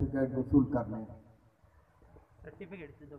Certificate वसूल करने। Certificate से तो